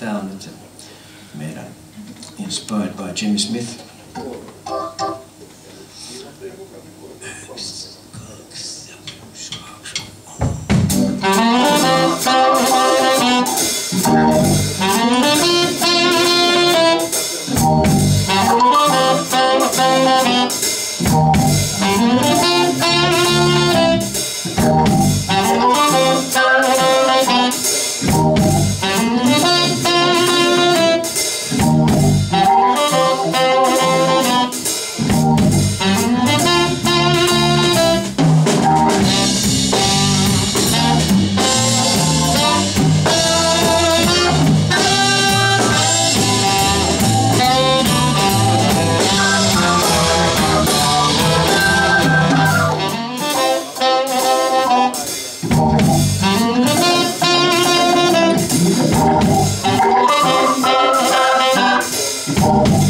Down on nyt Inspired by Jimmy Smith. Thank.